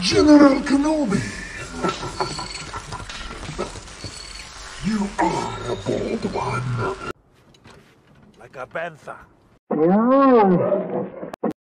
General Kenobi! you are a bold one. Like a panther.